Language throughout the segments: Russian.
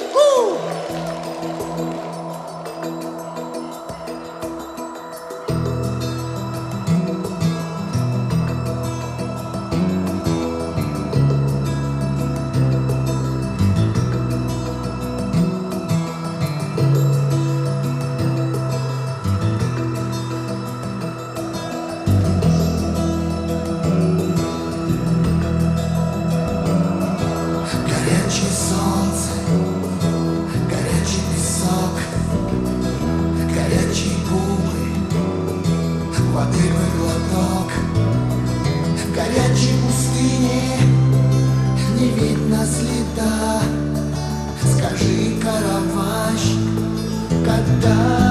Ooh! die.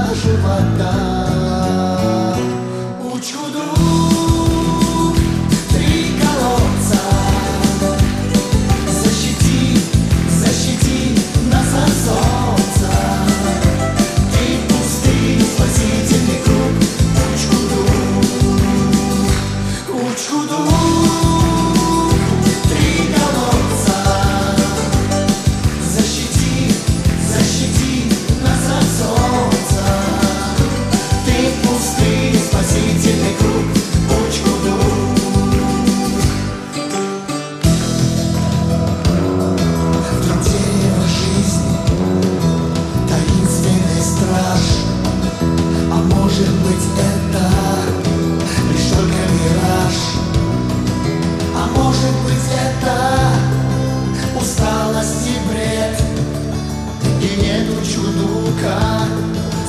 только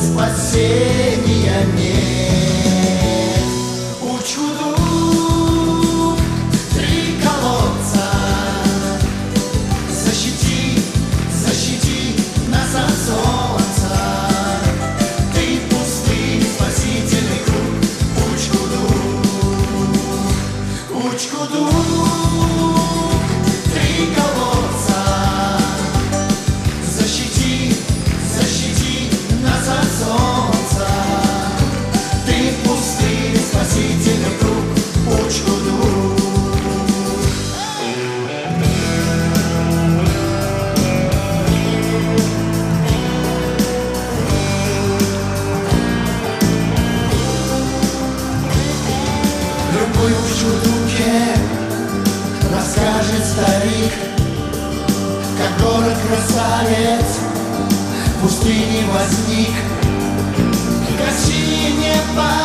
спасения нет. У чуду три колодца. Защити, защити нас от золота. Ты пустый спасительный круг. Учкуду, учкуду. заяц в возник, Кощи не погиб.